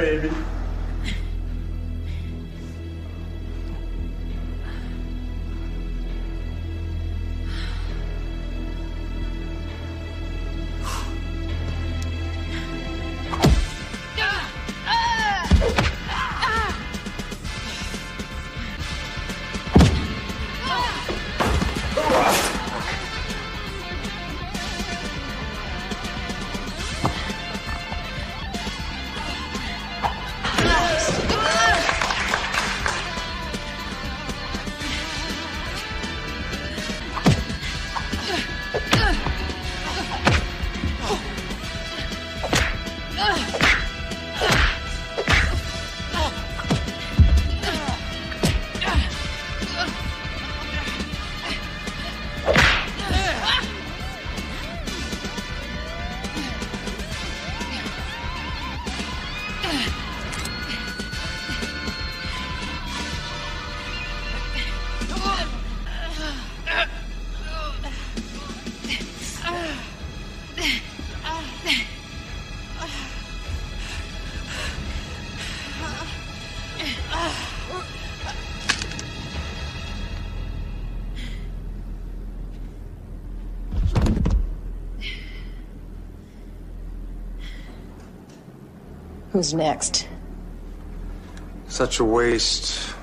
Baby. Who's next? Such a waste.